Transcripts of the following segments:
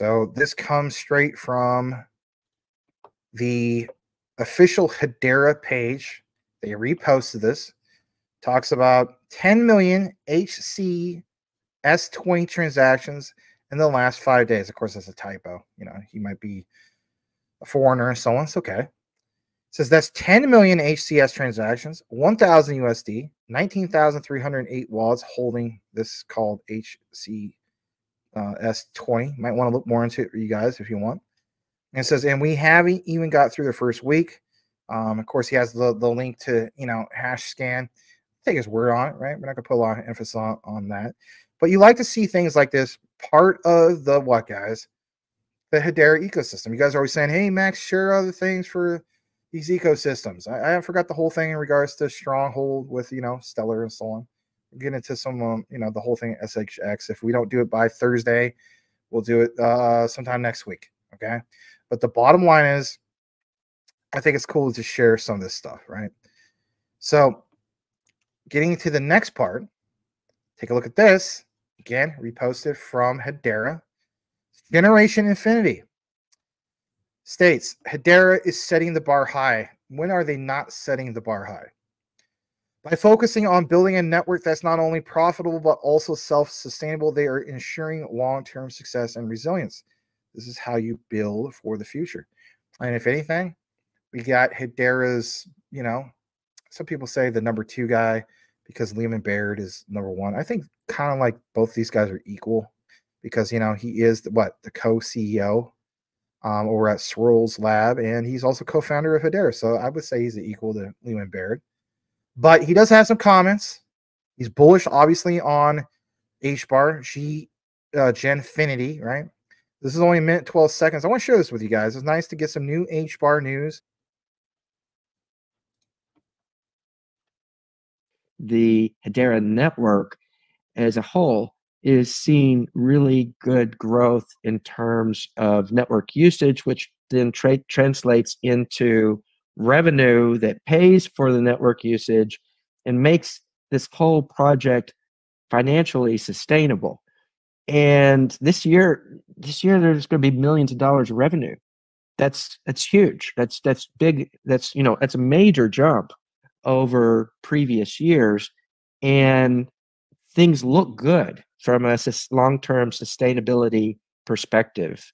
So this comes straight from the official Hedera page. They reposted this. Talks about 10 million HC S20 transactions in the last five days. Of course, that's a typo. You know, he might be a foreigner and so on. It's okay. It says that's 10 million HCS transactions, 1,000 USD, 19,308 wallets holding this called HC uh, S20. Might want to look more into it, you guys, if you want. And it says, and we haven't even got through the first week. Um, of course, he has the, the link to, you know, hash scan. Take his word on it, right? We're not going to put a lot of emphasis on, on that. But you like to see things like this part of the what, guys? The Hedera ecosystem. You guys are always saying, hey, Max, share other things for these ecosystems. I, I forgot the whole thing in regards to Stronghold with, you know, Stellar and so on. Get into some, um, you know, the whole thing SHX. If we don't do it by Thursday, we'll do it uh, sometime next week. Okay. But the bottom line is, I think it's cool to share some of this stuff, right? So, getting to the next part, take a look at this. Again, reposted from Hedera. Generation Infinity states Hedera is setting the bar high. When are they not setting the bar high? By focusing on building a network that's not only profitable but also self sustainable, they are ensuring long term success and resilience. This is how you build for the future. And if anything, we got Hedera's, you know, some people say the number two guy because Leemon Baird is number one. I think kind of like both these guys are equal because you know he is the, what the co-CEO um, over at Swirlds Lab, and he's also co-founder of Hedera. So I would say he's equal to Leemon Baird, but he does have some comments. He's bullish, obviously, on H bar G uh, Genfinity, right? This is only a minute 12 seconds. I want to share this with you guys. It's nice to get some new H bar news. The Hedera network as a whole is seeing really good growth in terms of network usage, which then tra- translates into revenue that pays for the network usage and makes this whole project financially sustainable. And this year, this year there's going to be millions of dollars of revenue. That's that's huge. That's that's big. That's you know that's a major jump over previous years, and things look good from a long-term sustainability perspective.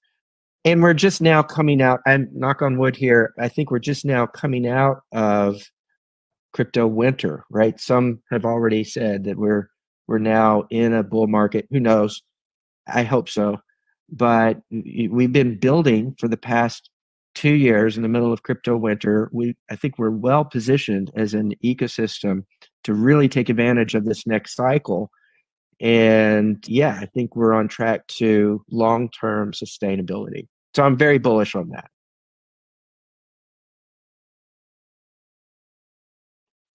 And we're just now coming out, and knock on wood here, I think we're just now coming out of crypto winter, right? Some have already said that we're we're now in a bull market. Who knows? I hope so. But we've been building for the past two years in the middle of crypto winter. We I think we're well positioned as an ecosystem to really take advantage of this next cycle. And yeah, I think we're on track to long term sustainability. So I'm very bullish on that.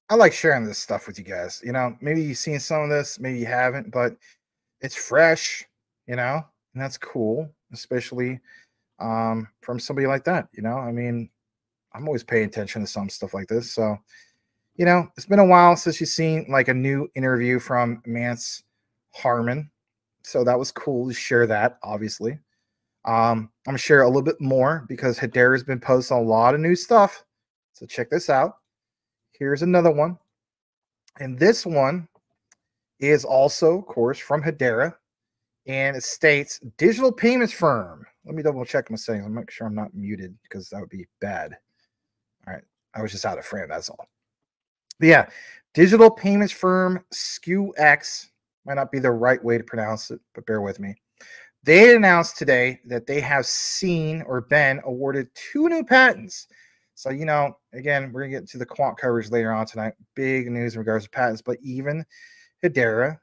I like sharing this stuff with you guys. You know, maybe you've seen some of this, maybe you haven't, but it's fresh, you know, and that's cool, especially um, from somebody like that. You know, I mean, I'm always paying attention to some stuff like this. So, you know, it's been a while since you've seen like a new interview from Mance Harmon. So that was cool to share that, obviously. Um, I'm gonna share a little bit more because Hedera has been posting a lot of new stuff. So check this out. Here's another one. And this one is also, of course, from Hedera. And it states digital payments firm. Let me double check my settings. I'm make sure I'm not muted because that would be bad. All right. I was just out of frame. That's all. But yeah, digital payments firm SKUX might not be the right way to pronounce it, but bear with me. They announced today that they have seen or been awarded two new patents. So, you know, again, we're going to get to the quant coverage later on tonight. Big news in regards to patents, but even Hedera,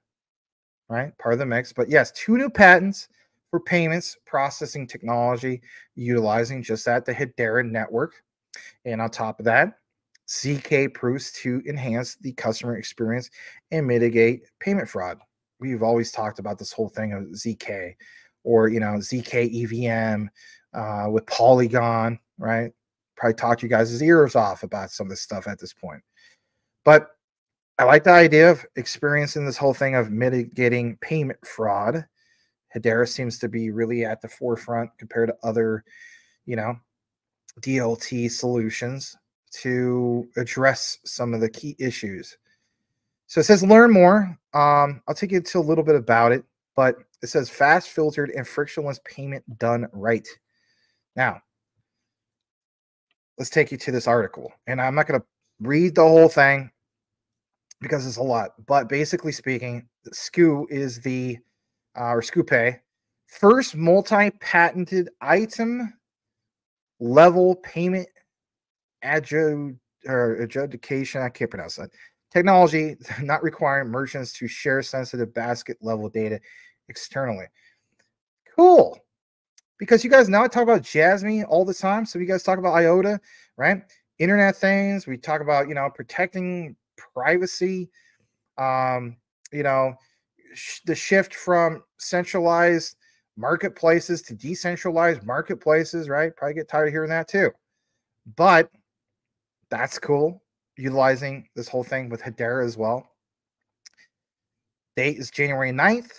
right, part of the mix. But yes, two new patents for payments processing technology utilizing just that, the Hedera network. And on top of that, ZK proofs to enhance the customer experience and mitigate payment fraud. We've always talked about this whole thing of ZK or, you know, ZK EVM uh, with Polygon, right? Probably talked you guys' ears off about some of this stuff at this point. But I like the idea of experiencing this whole thing of mitigating payment fraud. Hedera seems to be really at the forefront compared to other, you know, DLT solutions to address some of the key issues. So it says learn more. Um, I'll take you to a little bit about it, but it says fast, filtered, and frictionless payment done right. Now, let's take you to this article. And I'm not going to read the whole thing because it's a lot. But basically speaking, SKU is the, uh, or SKUPay, first multi patented item level payment adjud or adjudication. I can't pronounce that. Technology not requiring merchants to share sensitive basket level data externally. Cool. Because you guys now talk about JASMY all the time. So you guys talk about IOTA, right? Internet things. We talk about, you know, protecting privacy. Um, you know, sh- the shift from centralized marketplaces to decentralized marketplaces, right? Probably get tired of hearing that too. But that's cool. Utilizing this whole thing with Hedera as well. Date is January 9th.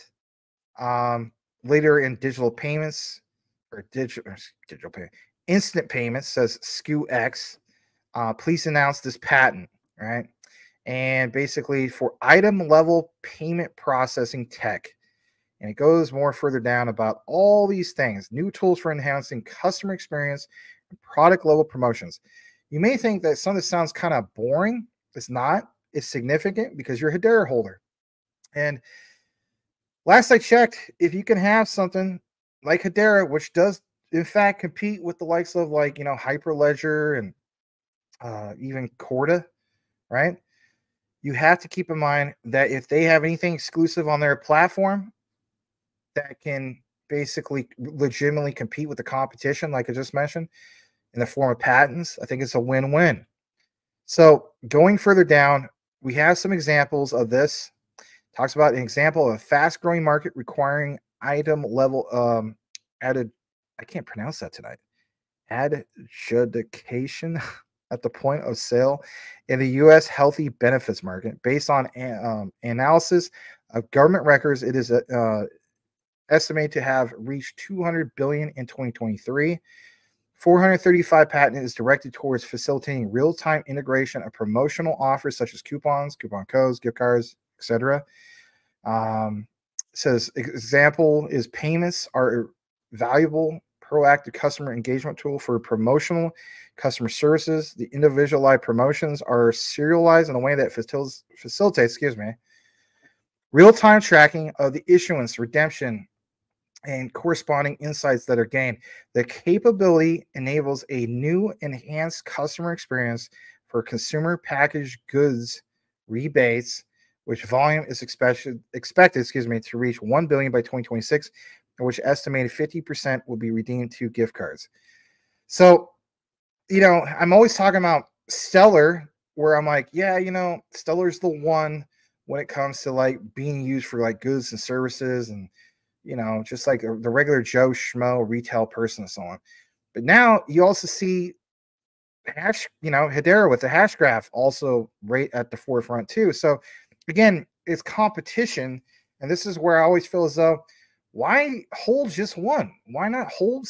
Um, later in digital payments or digital digital payment, instant payments says SKU X. Uh, please announce this patent, right? And basically for item level payment processing tech and it goes more further down about all these things new tools for enhancing customer experience and product level promotions. You may think that some of this sounds kind of boring. It's not, it's significant because you're a Hedera holder. And last I checked, if you can have something like Hedera, which does in fact compete with the likes of like, you know, Hyperledger and uh, even Corda, right? You have to keep in mind that if they have anything exclusive on their platform, that can basically legitimately compete with the competition, like I just mentioned, in the form of patents, I think it's a win win. So, going further down, we have some examples of this. Talks about an example of a fast growing market requiring item level um, added, I can't pronounce that tonight, adjudication at the point of sale in the U.S. healthy benefits market based on um, analysis of government records. It is uh, estimated to have reached 200 billion in 2023. 435 patent is directed towards facilitating real-time integration of promotional offers such as coupons, coupon codes, gift cards, etc. Um, says example is payments are a valuable proactive customer engagement tool for promotional customer services. The individualized promotions are serialized in a way that facilitates, facilitates excuse me, real-time tracking of the issuance, redemption, and corresponding insights that are gained. The capability enables a new enhanced customer experience for consumer packaged goods rebates, which volume is expected expected, excuse me, to reach 1 billion by 2026, and which estimated 50% will be redeemed to gift cards. So, you know, I'm always talking about Stellar, where I'm like, yeah, you know, Stellar's the one when it comes to like being used for like goods and services and you know, just like the regular Joe Schmo retail person and so on. But now you also see hash, you know, Hedera with the hash graph also right at the forefront too. So again, it's competition, and this is where I always feel as though why hold just one? Why not hold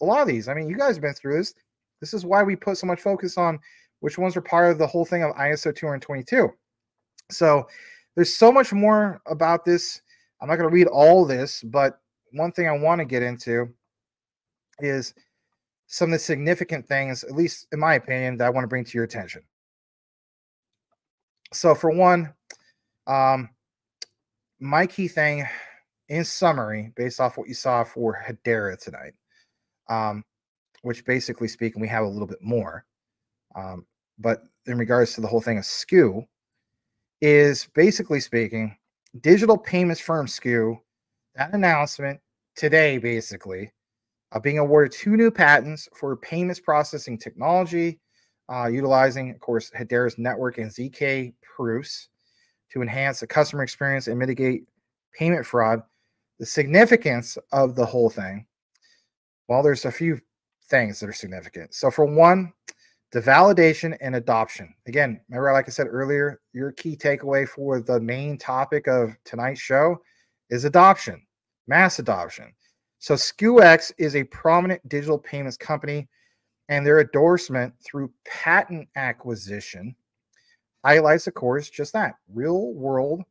a lot of these? I mean, you guys have been through this. This is why we put so much focus on which ones are part of the whole thing of ISO 222. So there's so much more about this I'm not going to read all this, but one thing I want to get into is some of the significant things, at least in my opinion, that I want to bring to your attention. So, for one, um, my key thing in summary, based off what you saw for Hedera tonight, um, which basically speaking, we have a little bit more. Um, but in regards to the whole thing of SKU, is basically speaking, digital payments firm SKU, that announcement today, basically, of being awarded two new patents for payments processing technology, uh, utilizing, of course, Hedera's network and ZK proofs to enhance the customer experience and mitigate payment fraud. The significance of the whole thing, well, there's a few things that are significant. So, for one, the validation and adoption. Again, remember, like I said earlier, your key takeaway for the main topic of tonight's show is adoption. mass adoption. So SKUX is a prominent digital payments company, and their endorsement through patent acquisition highlights, of course, just that real world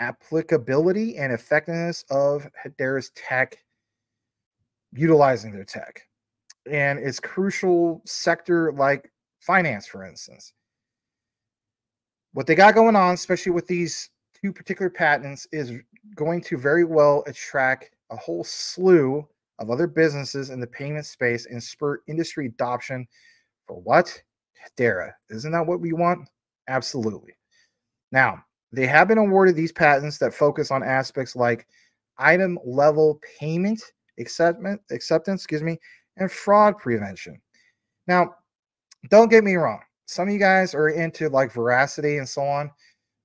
applicability and effectiveness of Hedera's tech, utilizing their tech. And it's crucial sector like finance, for instance. What they got going on, especially with these two particular patents, is going to very well attract a whole slew of other businesses in the payment space and spur industry adoption for what? Hedera. Isn't that what we want? Absolutely. Now, they have been awarded these patents that focus on aspects like item level payment acceptance, acceptance, excuse me, and fraud prevention. Now, don't get me wrong. Some of you guys are into like Verasity and so on.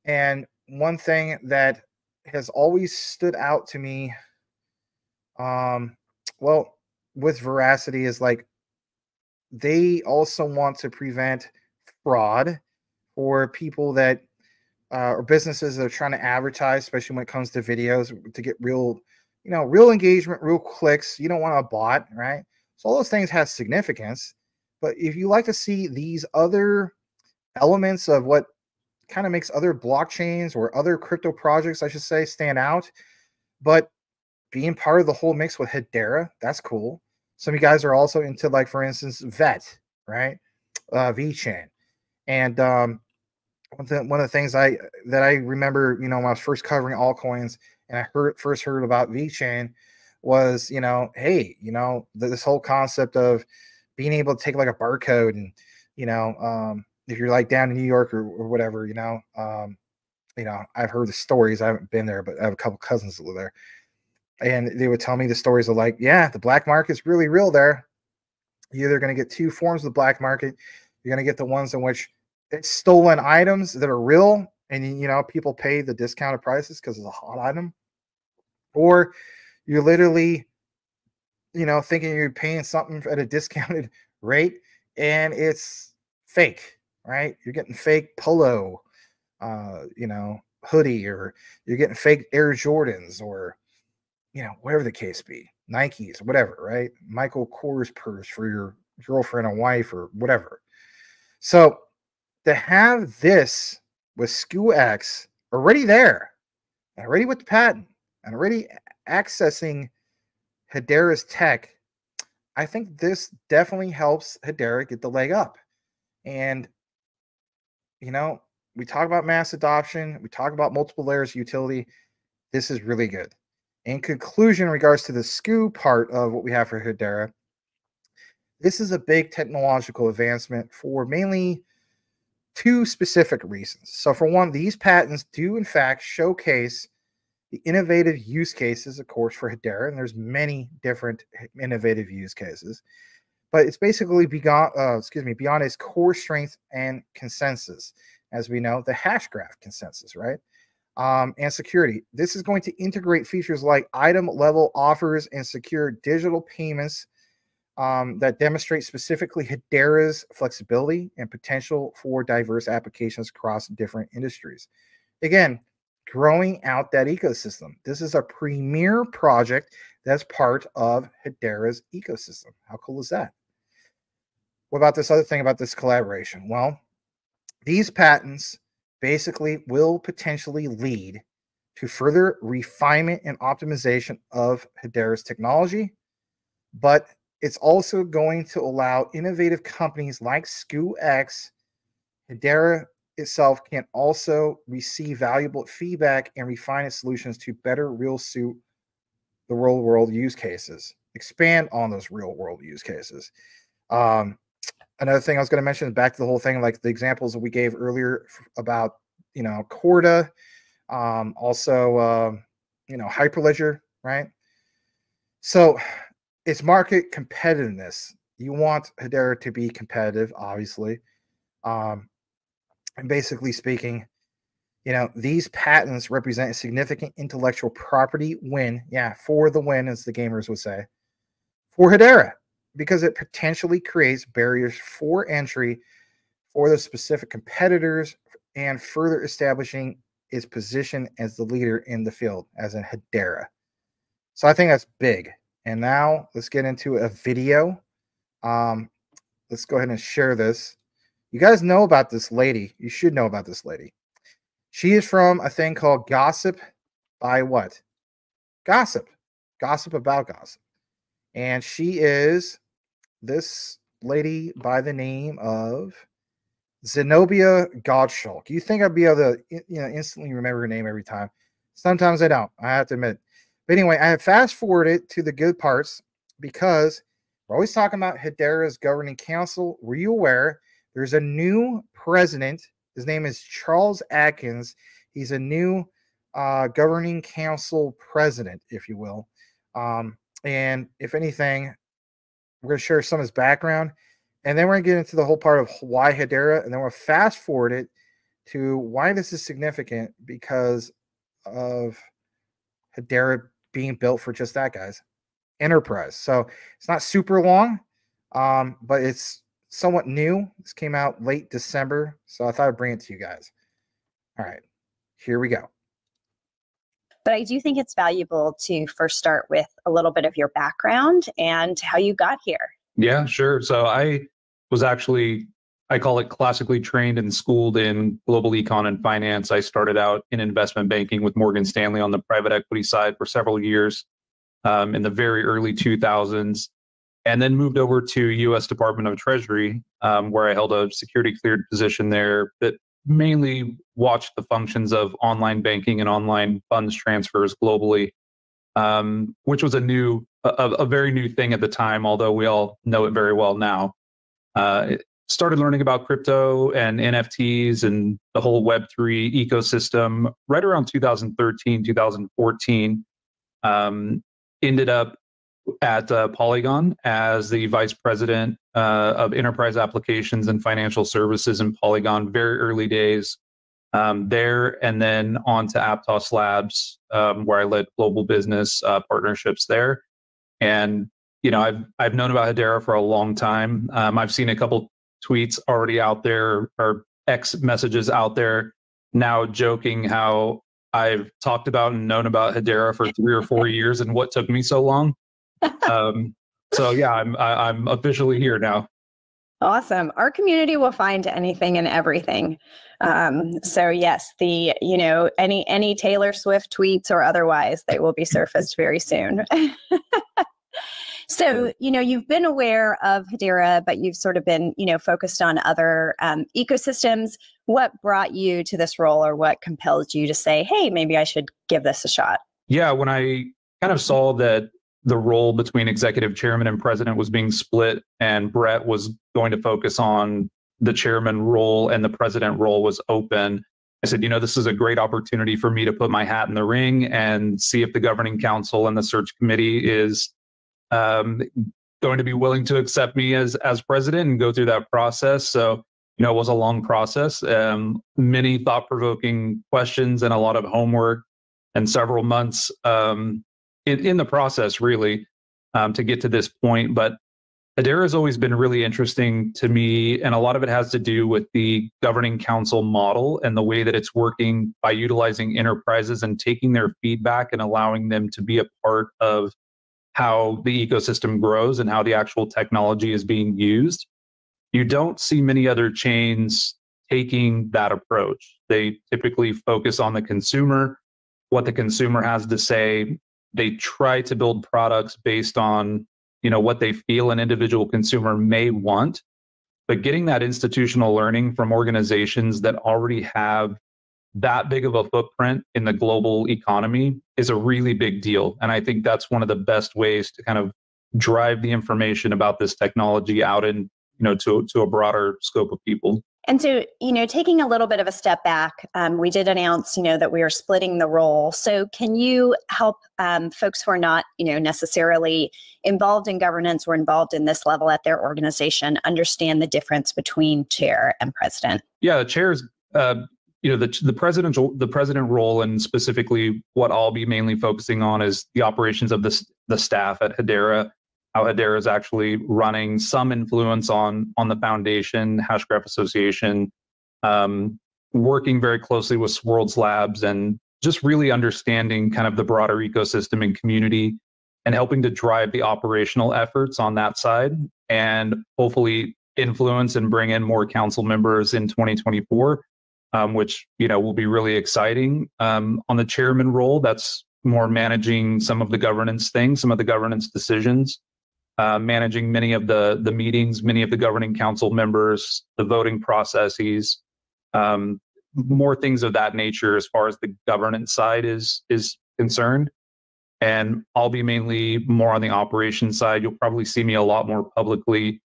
And one thing that has always stood out to me, um, well, with Verasity is like they also want to prevent fraud for people that uh, or businesses that are trying to advertise, especially when it comes to videos, to get real, you know, real engagement, real clicks. You don't want a bot, right? So all those things have significance. But if you like to see these other elements of what kind of makes other blockchains or other crypto projects, I should say, stand out, but being part of the whole mix with Hedera, that's cool. Some of you guys are also into, like, for instance, VET, right? Uh, VeChain. And um, one, th- one of the things I that I remember, you know, when I was first covering altcoins and I heard first heard about VeChain was, you know, hey, you know, this whole concept of being able to take like a barcode and, you know, um, if you're like down in New York or, or whatever, you know, um, you know, I've heard the stories. I haven't been there, but I have a couple cousins that live there, and they would tell me the stories of like, yeah, the black market's really real there. You're either going to get two forms of the black market. You're going to get the ones in which it's stolen items that are real and you know people pay the discounted prices because it's a hot item or you're literally you know thinking you're paying something at a discounted rate and it's fake right? You're getting fake polo uh you know hoodie or you're getting fake air jordans or you know whatever the case be nikes whatever right? Michael kors purse for your girlfriend or wife or whatever. So to have this with SKUX already there, already with the patent, and already accessing Hedera's tech, I think this definitely helps Hedera get the leg up. And, you know, we talk about mass adoption, we talk about multiple layers utility. This is really good. In conclusion, in regards to the SKU part of what we have for Hedera, this is a big technological advancement for mainly two specific reasons. So, for one, these patents do in fact showcase the innovative use cases, of course, for Hedera, and there's many different innovative use cases. But it's basically beyond, uh, excuse me, beyond its core strength and consensus, as we know, the hash graph consensus, right? Um, and security. This is going to integrate features like item level offers and secure digital payments um, that demonstrate specifically Hedera's flexibility and potential for diverse applications across different industries. Again, growing out that ecosystem. This is a premier project that's part of Hedera's ecosystem. How cool is that? What about this other thing about this collaboration? Well, these patents basically will potentially lead to further refinement and optimization of Hedera's technology, but it's also going to allow innovative companies like SKUX, Hedera itself can also receive valuable feedback and refine its solutions to better real suit the real world use cases, expand on those real world use cases. Um, another thing I was going to mention is back to the whole thing, like the examples that we gave earlier about, you know, Corda, um, also, uh, you know, Hyperledger, right? So it's market competitiveness. You want Hedera to be competitive, obviously. Um, and basically speaking, you know, these patents represent a significant intellectual property win. Yeah, for the win, as the gamers would say, for Hedera, because it potentially creates barriers for entry for the specific competitors and further establishing its position as the leader in the field, as in Hedera. So I think that's big. And now let's get into a video. Um, let's go ahead and share this. You guys know about this lady. You should know about this lady. She is from a thing called Gossip by what? Gossip. Gossip about gossip. And she is this lady by the name of Zenobia Godschalk. You think I'd be able to you know instantly remember her name every time? Sometimes I don't. I have to admit. But anyway, I have fast forwarded to the good parts because we're always talking about Hedera's governing council. Were you aware there's a new president? His name is Charles Adkins. He's a new uh, governing council president, if you will. Um, and if anything, we're going to share some of his background. And then we're going to get into the whole part of why Hedera. And then we'll fast forward it to why this is significant because of Hedera being built for just that, guys. Enterprise. So it's not super long, um, but it's somewhat new. This came out late December. So I thought I'd bring it to you guys. All right, here we go. But I do think it's valuable to first start with a little bit of your background and how you got here. Yeah, sure. So I was actually, I call it classically trained and schooled in global econ and finance. I started out in investment banking with Morgan Stanley on the private equity side for several years um, in the very early 2000s, and then moved over to U.S. Department of Treasury, um, where I held a security cleared position there that mainly watched the functions of online banking and online funds transfers globally, um, which was a new, a, a, very new thing at the time, although we all know it very well now. Uh, started learning about crypto and NFTs and the whole Web3 ecosystem right around 2013, 2014. Um, ended up at uh, Polygon as the vice president uh, of enterprise applications and financial services in Polygon, very early days um, there, and then on to Aptos Labs, um, where I led global business uh, partnerships there. And you know, I've I've known about Hedera for a long time. Um, I've seen a couple tweets already out there or X messages out there now joking how I've talked about and known about Hedera for three or four years and what took me so long um, so yeah, I'm I, am i am officially here now. Awesome. Our community will find anything and everything. Um, so yes, the you know any any Taylor Swift tweets or otherwise, they will be surfaced very soon. so you know you've been aware of Hedera, but you've sort of been you know focused on other um, ecosystems. What brought you to this role, or what compelled you to say, "Hey, maybe I should give this a shot"? Yeah, when I kind of saw that the role between executive chairman and president was being split, and Brett was going to focus on the chairman role and the president role was open. I said, you know, this is a great opportunity for me to put my hat in the ring and see if the governing council and the search committee is um, going to be willing to accept me as as president and go through that process. So, you know, it was a long process, um, many thought provoking questions, and a lot of homework, and several months um, in, in the process, really, um, to get to this point. But Hedera has always been really interesting to me, and a lot of it has to do with the governing council model and the way that it's working by utilizing enterprises and taking their feedback and allowing them to be a part of how the ecosystem grows and how the actual technology is being used. You don't see many other chains taking that approach. They typically focus on the consumer, what the consumer has to say, they try to build products based on you know what they feel an individual consumer may want. But getting that institutional learning from organizations that already have that big of a footprint in the global economy is a really big deal. And i think that's one of the best ways to kind of drive the information about this technology out in you know to, to a broader scope of people and so, you know, taking a little bit of a step back, um, we did announce, you know, that we are splitting the role. So, can you help um, folks who are not, you know, necessarily involved in governance or involved in this level at their organization understand the difference between chair and president? Yeah, the chair is, uh, you know, the the presidential the president role, and specifically what I'll be mainly focusing on is the operations of the the staff at Hedera how Hedera is actually running some influence on on the foundation, Hashgraph Association, um, working very closely with Swirlds Labs and just really understanding kind of the broader ecosystem and community and helping to drive the operational efforts on that side and hopefully influence and bring in more council members in 2024 um, which you know will be really exciting. Um, on the chairman role that's more managing some of the governance things some of the governance decisions uh, managing many of the the meetings many of the governing council members the voting processes um, more things of that nature as far as the governance side is is concerned and I'll be mainly more on the operations side. You'll probably see me a lot more publicly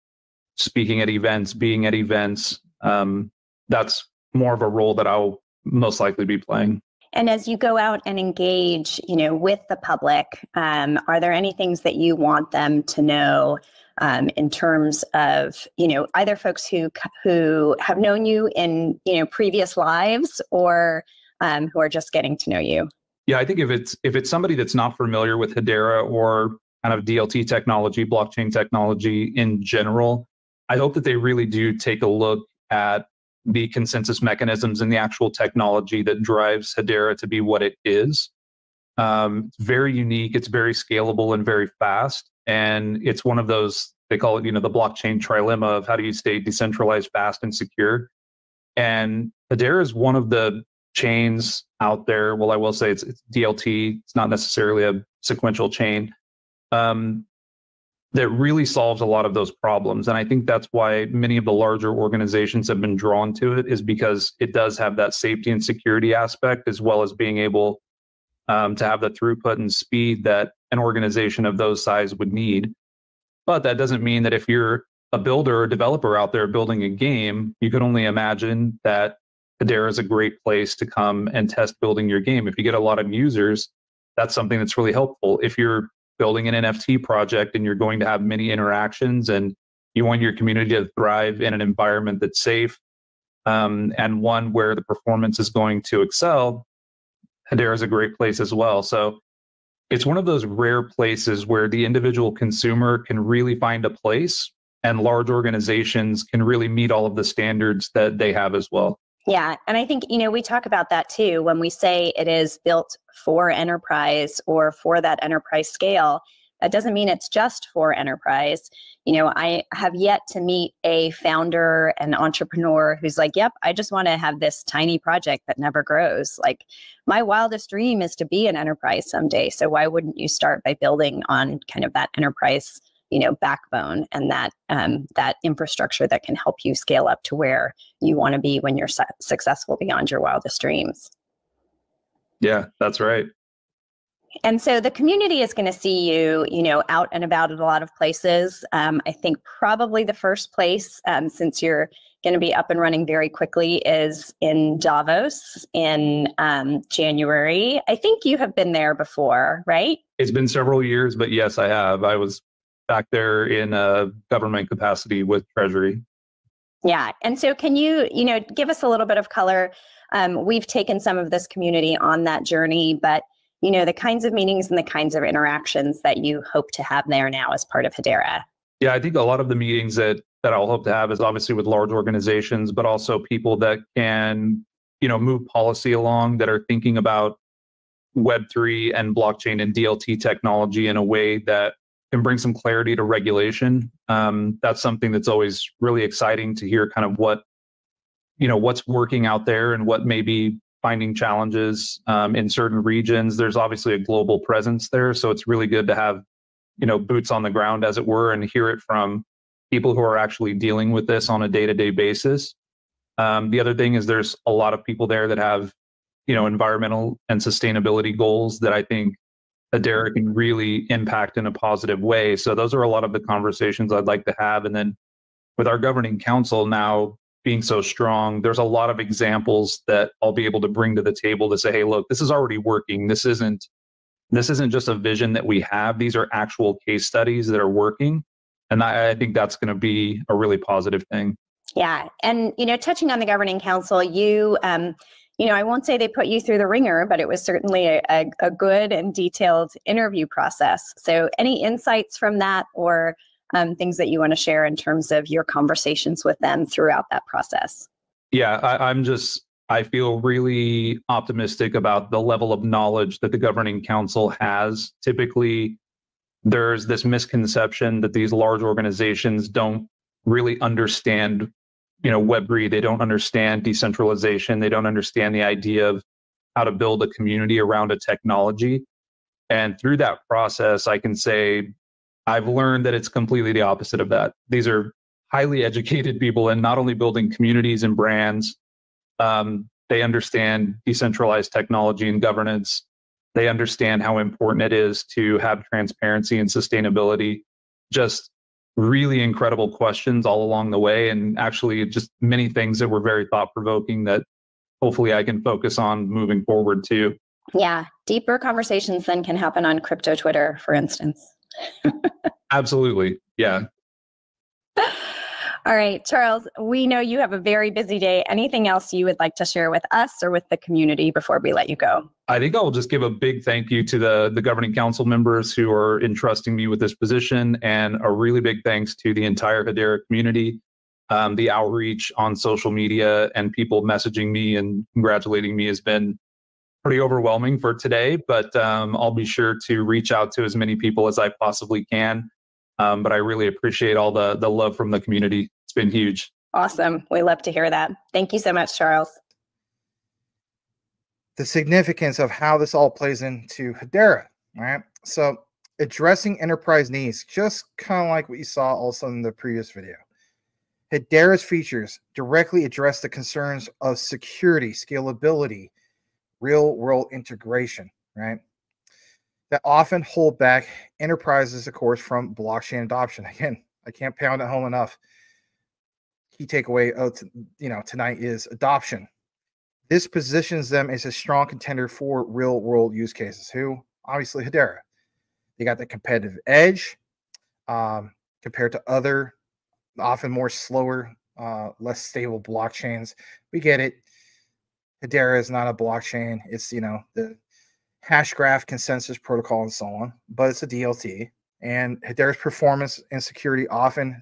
speaking at events, being at events. Um, that's more of a role that I'll most likely be playing. And as you go out and engage, you know, with the public, um, are there any things that you want them to know um, in terms of, you know, either folks who who have known you in, you know, previous lives or um, who are just getting to know you? Yeah, I think if it's if it's somebody that's not familiar with Hedera or kind of DLT technology, blockchain technology in general, I hope that they really do take a look at the consensus mechanisms and the actual technology that drives Hedera to be what it is. Um, it's very unique, it's very scalable and very fast. And it's one of those, they call it, you know, the blockchain trilemma of how do you stay decentralized, fast, and secure. And Hedera is one of the chains out there. Well, I will say it's, it's DLT. It's not necessarily a sequential chain um, that really solves a lot of those problems. And I think that's why many of the larger organizations have been drawn to it, is because it does have that safety and security aspect, as well as being able um, to have the throughput and speed that an organization of those size would need. But that doesn't mean that if you're a builder or developer out there building a game, you can only imagine that Hedera is a great place to come and test building your game. If you get a lot of users, that's something that's really helpful. If you're building an NFT project and you're going to have many interactions and you want your community to thrive in an environment that's safe um, and one where the performance is going to excel, Hedera is a great place as well. So it's one of those rare places where the individual consumer can really find a place and large organizations can really meet all of the standards that they have as well. Yeah. And I think, you know, we talk about that too when we say it is built for enterprise or for that enterprise scale. That doesn't mean it's just for enterprise. You know, I have yet to meet a founder and entrepreneur who's like, yep, I just want to have this tiny project that never grows. Like, my wildest dream is to be an enterprise someday. So, why wouldn't you start by building on kind of that enterprise you know backbone and that um, that infrastructure that can help you scale up to where you want to be when you're su- successful beyond your wildest dreams. Yeah that's right. And so the community is going to see you you know out and about at a lot of places. Um, i think probably the first place um, since you're going to be up and running very quickly is in davos in um, january. I think you have been there before right? It's been several years but yes i have. I was back there in a government capacity with Treasury. Yeah. And so can you, you know, give us a little bit of color? Um, we've taken some of this community on that journey, but you know, the kinds of meetings and the kinds of interactions that you hope to have there now as part of Hedera. Yeah, I think a lot of the meetings that that I'll hope to have is obviously with large organizations, but also people that can, you know, move policy along that are thinking about Web3 and blockchain and DLT technology in a way that can bring some clarity to regulation. Um, that's something that's always really exciting to hear kind of what, you know, what's working out there and what may be finding challenges um, in certain regions. There's obviously a global presence there. So it's really good to have, you know, boots on the ground, as it were, and hear it from people who are actually dealing with this on a day to day basis. Um, the other thing is there's a lot of people there that have, you know, environmental and sustainability goals that I think Hedera can really impact in a positive way. So those are a lot of the conversations I'd like to have. And then with our governing council now being so strong, there's a lot of examples that I'll be able to bring to the table to say, hey, look, this is already working. This isn't this isn't just a vision that we have. These are actual case studies that are working. And I, I think that's going to be a really positive thing. Yeah. And, you know, touching on the governing council, you um, you know, I won't say they put you through the ringer, but it was certainly a, a, a good and detailed interview process. So, any insights from that or um, things that you want to share in terms of your conversations with them throughout that process? Yeah, I, I'm just, I feel really optimistic about the level of knowledge that the governing council has. Typically, there's this misconception that these large organizations don't really understand you know web3 they don't understand decentralization. They don't understand the idea of how to build a community around a technology. And through that process i can say i've learned that it's completely the opposite of that. These are highly educated people and not only building communities and brands um, they understand decentralized technology and governance. They understand how important it is to have transparency and sustainability. Just really incredible questions all along the way and actually just many things that were very thought provoking that hopefully I can focus on moving forward too. Yeah, deeper conversations then can happen on crypto Twitter, for instance. Absolutely. Yeah. All right, Charles, we know you have a very busy day. Anything else you would like to share with us or with the community before we let you go? I think I'll just give a big thank you to the, the governing council members who are entrusting me with this position, and a really big thanks to the entire Hedera community. Um, the outreach on social media and people messaging me and congratulating me has been pretty overwhelming for today, but um, I'll be sure to reach out to as many people as I possibly can. Um, but I really appreciate all the the love from the community. It's been huge. Awesome. We love to hear that. Thank you so much, Charles. The significance of how this all plays into Hedera, right? So addressing enterprise needs, just kind of like what you saw also in the previous video. Hedera's features directly address the concerns of security, scalability, real world integration, right? That often hold back enterprises, of course, from blockchain adoption. Again, I can't pound it home enough. Key takeaway of you know tonight is adoption. This positions them as a strong contender for real world use cases. Who obviously Hedera, they got the competitive edge um, compared to other, often more slower, uh, less stable blockchains. We get it. Hedera is not a blockchain. It's you know the Hashgraph consensus protocol and so on, but it's a DLT. And Hedera's performance and security often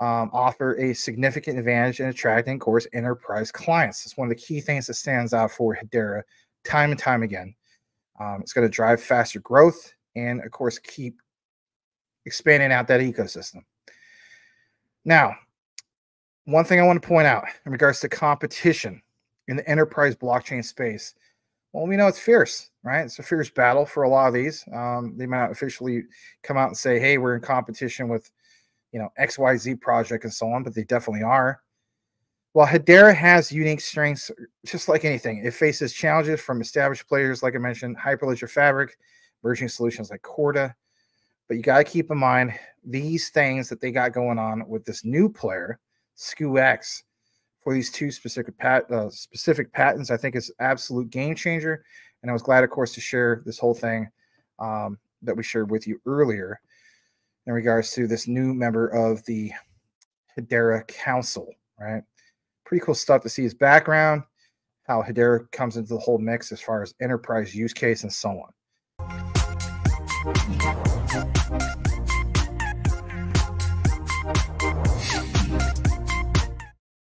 um, offer a significant advantage in attracting, of course, enterprise clients. It's one of the key things that stands out for Hedera time and time again. Um, it's going to drive faster growth and, of course, keep expanding out that ecosystem. Now, one thing I want to point out in regards to competition in the enterprise blockchain space well, we know it's fierce, right? It's a fierce battle for a lot of these. Um, they might not officially come out and say, "Hey, we're in competition with, you know, X Y Z project and so on," but they definitely are. While Hedera has unique strengths, just like anything, it faces challenges from established players, like I mentioned, Hyperledger Fabric, emerging solutions like Corda. But you got to keep in mind these things that they got going on with this new player, SKUX for these two specific pat uh, specific patents. I think is absolute game changer, and I was glad, of course, to share this whole thing um, that we shared with you earlier in regards to this new member of the Hedera Council. Right, pretty cool stuff to see his background, how Hedera comes into the whole mix as far as enterprise use case and so on.